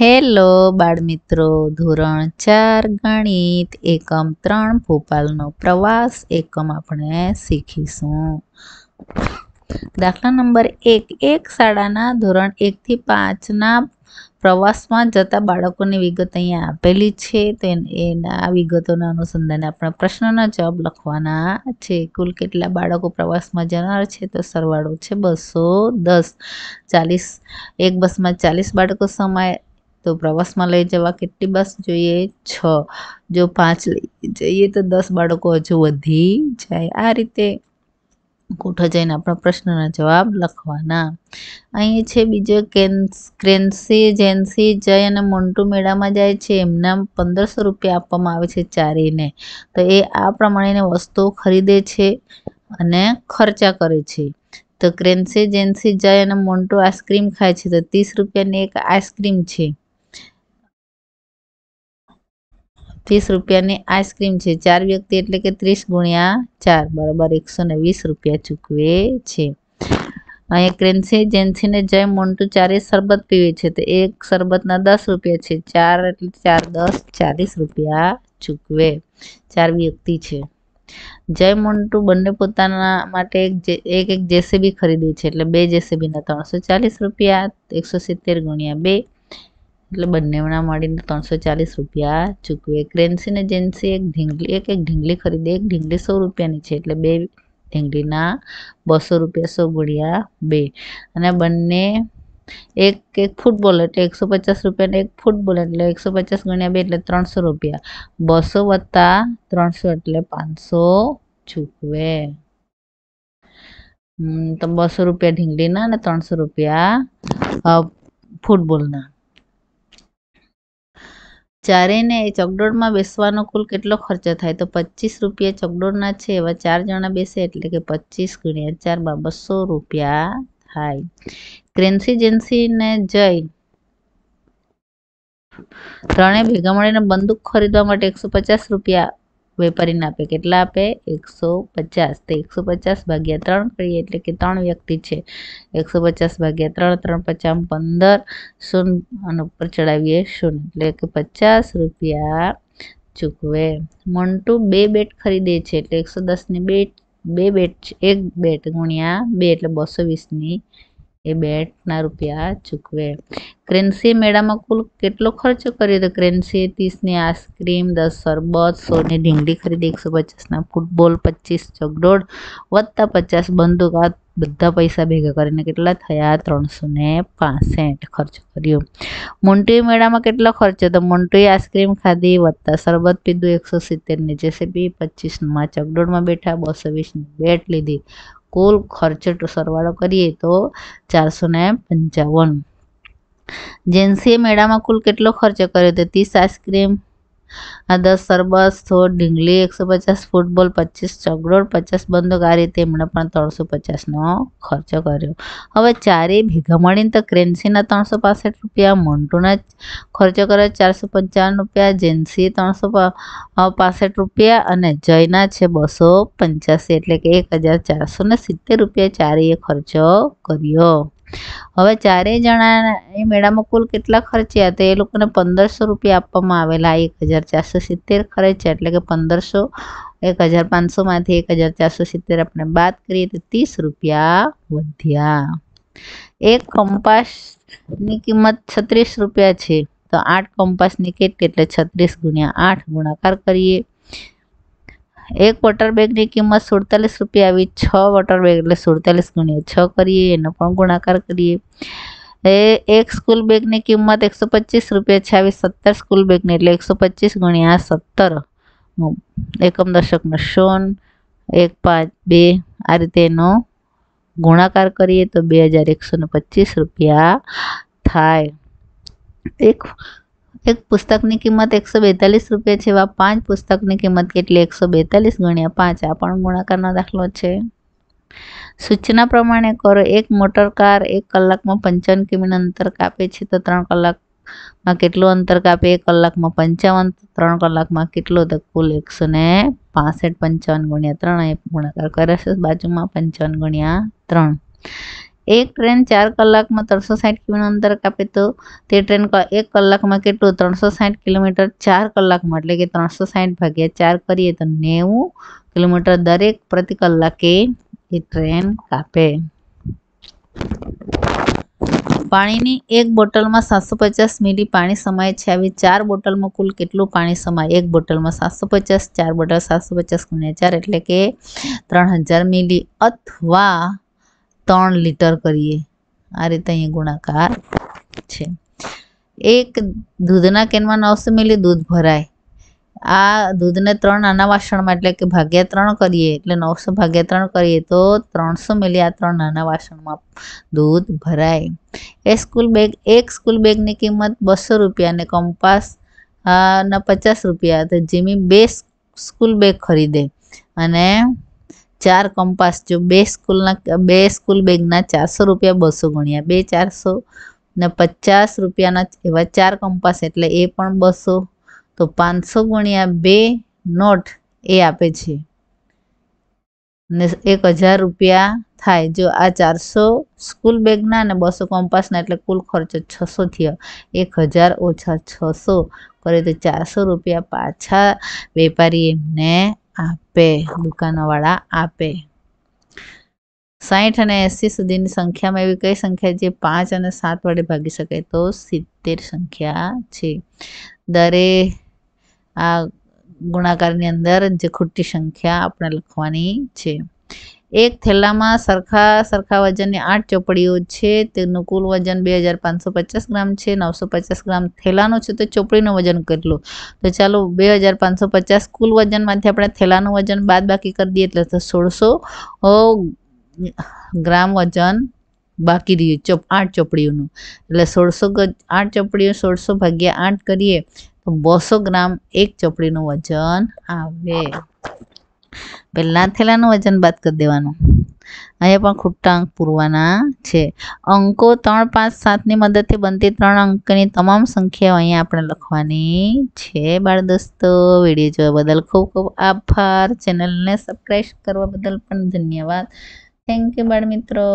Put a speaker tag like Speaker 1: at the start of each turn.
Speaker 1: Hello બાળમિત્રો, ધોરણ ચાર ગણિત, એકમ ત્રણ ભોપાલનો પ્રવાસ, એકમ આપણે શીખીશું. દાખલા નંબર એક એક શાળાના ધોરણ એકથી પાંચના પ્રવાસમાં જતા બાળકોની વિગત અહીંયા આપેલી છે. તો એના વિગતોના અનુસંધાને આપણે પ્રશ્નના જવાબ લખવાના છે. કુલ કેટલા બાળકો પ્રવાસમાં જનાર છે? તો સરવાળો છે બસો દસ. ચાલીસ, એક બસમાં ચાલીસ બાળકો સમાય તો પ્રવાસમાં લઈ જવા કેટલી બસ જોઈએ? છ. જો પાંચ લઈ જઈએ તો દસ બાળકો હજુ વધી જાય. આ રીતે કોઠો જઈને આપણા પ્રશ્નના જવાબ લખવાના. અહીં છે બીજો ક્રેન્સી જેન્સી, જય અને મોન્ટુ મેળામાં જાય છે. એમના પંદરસો રૂપિયા આપવામાં આવે છે ચારેયને. તો એ આ પ્રમાણેની વસ્તુઓ ખરીદે છે અને ખર્ચા કરે છે. તો ક્રેન્સી જેન્સી, જય અને મોન્ટુ આઈસ્ક્રીમ ખાય છે. તો ત્રીસ રૂપિયાની એક આઈસ્ક્રીમ છે. ત્રીસ રૂપિયાની આઈસ્ક્રીમ છે. ચાર વ્યક્તિ એટલે કે ત્રીસ ગુણ્યા ચાર. બરાબર, એકસો ને વીસ રૂપિયા ચૂકવે છે. અહીંયા ક્રેન્સી જેન્સીને જય મોન્ટુ ચારે શરબત પીવે છે. તો એક શરબતના દસ રૂપિયા છે. ચાર એટલે ચાર, દસ, ચાલીસ રૂપિયા ચૂકવે. ચાર વ્યક્તિ છે. જય મોન્ટુ બંને પોતાના માટે એક એક જેસીબી ખરીદી છે. એટલે બે જેસીબીના ત્રણસો ચાલીસ રૂપિયા, એકસો સિત્તેર ગુણ્યા બે. એટલે બંનેના મળીને ત્રણસો ચાલીસ રૂપિયા ચૂકવે. ક્રેન્સીન એજન્સી એક ઢીંગલી, એક એક ઢીંગલી ખરીદે. એક ઢીંગલી સો રૂપિયાની છે એટલે બે ઢીંગલીના બસો રૂપિયા, સો ગુણ્યા બે. અને બંને એક એક ફૂટબોલ એટલે એકસો પચાસ રૂપિયાને એક ફૂટબોલ એટલે એકસો પચાસ ગુણ્યા બે એટલે ત્રણસો રૂપિયા. બસો વત્તા ત્રણસો એટલે પાંચસો ચૂકવે. તો બસો રૂપિયા ઢીંગલીના અને ત્રણસો રૂપિયા ફૂટબોલના. ચારેયને ચકડોળમાં બેસવાનો કુલ કેટલો ખર્ચો થાય? તો પચીસ રૂપિયા ચકડોળના છે, એવા ચાર જણા બેસે એટલે કે પચીસ ગુણ્યા ચાર બસો રૂપિયા થાય. ક્રેન્સી જઈ ત્રણે ભેગા મળીને બંદૂક ખરીદવા માટે એકસો પચાસ રૂપિયા વેપારીને આપે. કેટલા આપે? એકસો પચાસ. તો એકસો પચાસ ભાગ્યા ત્રણ કરીએ એટલે કે ત્રણ વ્યક્તિ છે. એકસો પચાસ ભાગ્યા ત્રણ ત્રણ પચાસ પંદર શૂન્ય અને ઉપર ચડાવીએ શૂન્ય એટલે કે પચાસ રૂપિયા ચૂકવે. મોન્ટુ બે બેટ ખરીદે છે એટલે એકસો દસની બેટ, બે બેટ એક બેટ ગુણ્યા બે એટલે બસો વીસની એ બેટના રૂપિયા ચૂકવે. ક્રેન્સી મેળામાં કુલ કેટલો ખર્ચો કર્યો તો ક્રેન્સીએ ત્રીસની આઈસ્ક્રીમ, દસ શરબત, સોની ઢીંગલી ખરીદી, એકસો પચાસના ફૂટબોલ, પચીસ ચગડોળ, વત્તા પચાસ બંદૂક, આ બધા પૈસા ભેગા કરીને કેટલા થયા? ત્રણસો ને પાસઠ ખર્ચ કર્યો. મોન્ટુએ મેળામાં કેટલો ખર્ચો તો મોન્ટુએ આઈસ્ક્રીમ ખાધી, વત્તા શરબત પીધું, એકસો સિત્તેરની જેસીબી, પચીસમાં ચગડોળમાં બેઠા, બસો વીસની બેટ લીધી. કુલ ખર્ચ સરવાળો કરીએ તો ચારસો ને પંચાવન જેન્સીએ મેળામાં કુલ કેટલો ખર્ચો કર્યો તો ત્રીસ આઈસ્ક્રીમ દસ સરબસ થોડ ઢીંગલી એકસો પચાસ ફૂટબોલ, પચીસ ચગડોળ, પચાસ બંદૂક, આ રીતે એમણે પણ ત્રણસો પચાસનો ખર્ચો કર્યો. હવે ચારેય ભેગા મળીને તો ક્રેન્સીના ત્રણસો પાસઠ રૂપિયા, મોન્ટુના ખર્ચો કર્યો ચારસો પંચાવન રૂપિયા જેન્સી ત્રણસો પાસઠ રૂપિયા અને જયના છે બસો પંચ્યાસી. એટલે કે એક હજાર ચારસો ને સિત્તેર રૂપિયા ચારેય ખર્ચો કર્યો. હવે ચારેય જણા એ મેળામાં કુલ કેટલા ખર્ચ્યા તો એ લોકોને પંદરસો રૂપિયા આપવામાં આવેલા. એક હજાર ચારસો સિત્તેર ખર્ચ્યા એટલે કે પંદરસો, એક હજાર પાંચસોમાંથી એક હજાર ચારસો સિત્તેર આપણે બાદ કરીએ તો ત્રીસ રૂપિયા વધ્યા. એક કંપાસની કિંમત છત્રીસ રૂપિયા છે. તો આઠ કંપાસની કેટલી? એટલે છત્રીસ ગુણ્યા આઠ ગુણાકાર કરીએ. એક વોટર બેગની કિંમત સુડતાલીસ રૂપિયા આવી, છ વોટર બેગ એટલે સુડતાલીસ ગુણ્યા છ કરીએ, એનો પણ ગુણાકાર કરીએ. એ એક સ્કૂલ બેગની કિંમત એકસો પચીસ રૂપિયા છે, આવી સત્તર સ્કૂલ બેગની એટલે એકસો પચીસ ગુણ્યા સત્તર. એકમ દશકનો શૂન એક પાંચ બે, આ રીતે એનો ગુણાકાર કરીએ તો બે હજાર એકસો ને પચીસ રૂપિયા થાય. એક એક પુસ્તકની કિંમત એકસો બેતાલીસ રૂપિયા છે, એવા પાંચ પુસ્તકની કિંમત કેટલી? એકસો બેતાલીસ ગુણ્યા પાંચ, આ પણ ગુણાકારનો દાખલો છે. સૂચના પ્રમાણે કરો, એક મોટર કાર એક કલાકમાં પંચાવન કિમીનું અંતર કાપે છે, તો ત્રણ કલાકમાં કેટલું અંતર કાપે? એક કલાકમાં પંચાવન ત્રણ કલાકમાં કેટલો? તો કુલ એકસો ને પાસઠ, પંચાવન ગુણ્યા ત્રણ એ ગુણાકાર કરે છે, બાજુમાં પંચાવન ગુણ્યા ત્રણ. એક ટ્રેન ચાર કલાકમાં ત્રણસો સાઠ કિલોમીટર અંતર કાપે તો તે ટ્રેન એક કલાકમાં કેટલું? ત્રણસો સાઠ કિલોમીટર ચાર કલાકમાં, એટલે કે ત્રણસો સાઠ ભાગ્યા ચાર કરીએ તો નેવું કિલોમીટર દરેક પ્રતિ કલાકે એ ટ્રેન કાપે. પાણીની એક બોટલમાં સાતસો પચાસ મિલી પાણી સમાય છે. આવી ચાર બોટલમાં કુલ કેટલું પાણી સમાય? એક બોટલમાં સાતસો પચાસ, ચાર બોટલ સાતસો પચાસ ગુણ્યા ચાર એટલે કે ત્રણ હજાર મિલી અથવા ત્રણ લીટર કરીએ. આ રીતે અહીંયા ગુણાકાર છે. એક દૂધના કેનમાં નવસો મિલી દૂધ ભરાય. આ દૂધને ત્રણ નાના વાસણમાં, એટલે કે ભાગ્યા ત્રણ કરીએ, એટલે નવસો ભાગ્યા ત્રણ કરીએ, તો ત્રણસો મિલી આ ત્રણ નાના વાસણમાં દૂધ ભરાય. એ સ્કૂલ બેગ, એક સ્કૂલ બેગની કિંમત બસો રૂપિયા અને કંપાસ ના પચાસ રૂપિયા. તો જીમી બે સ્કૂલ બેગ ખરીદે. અને ચાર કંપાસ જો બે સ્કૂલના, બે સ્કૂલ બેગના ચારસો રૂપિયા બસો ગણ્યા. બે ચારસો ને પચાસ રૂપિયાના એવા ચાર કંપાસ એટલે એ પણ બસો. તો પાંચસો ગુણ્યા બે નોટ એ આપે છે. ને એક હજાર રૂપિયા થાય. જો આ ચારસો સ્કૂલ બેગના અને બસો કંપાસના એટલે કુલ ખર્ચો છસો થયો. એક હજાર ઓછા છસો. કરે તો ચારસો રૂપિયા પાછા વેપારી એમને આપે દુકાનવાળા આપે. સાહીઠ અને એંસી સુધીની સંખ્યામાં એવી કઈ સંખ્યા જે પાંચ અને સાત વડે ભાગી શકાય તો સિત્તેર સંખ્યા છે. દરે આ ગુણાકારની અંદર જે ખોટી સંખ્યા આપણે લખવાની છે. એક થેલામાં સરખા સરખા વજનની આઠ ચોપડીઓ છે, તેનું કુલ વજન બે હજાર પાંચસો પચાસ ગ્રામ છે, નવસો પચાસ ગ્રામ થેલાનું છે, તો ચોપડીનું વજન કેટલું તો ચાલો, બે હજાર પાંચસો પચાસ કુલ વજનમાંથી આપણે થેલાનું વજન બાદ બાકી કરી દઈએ, એટલે સોળસો ગ્રામ વજન બાકી રહ્યું, ચોપ, આઠ ચોપડીઓનું. એટલે સોળસો આઠ ચોપડીઓ સોળસો ભાગ્યા આઠ કરીએ, તો બસો ગ્રામ એક ચોપડીનું વજન આવે. પહેલાં થેલાનું વજન બાદ કરી દેવાનું. અહીંયા પણ ખોટા અંક પૂરવાના છે. અંકો ત્રણ, પાંચ, સાતની મદદથી બનતી ત્રણ અંકની તમામ સંખ્યાઓ અહીંયા આપણે લખવાની છે. બાળ દોસ્તો, વીડિયો જોવા બદલ ખૂબ ખૂબ આભાર. ચેનલને સબસ્ક્રાઈબ કરવા બદલ પણ ધન્યવાદ. થેન્ક યુ બાળ મિત્રો.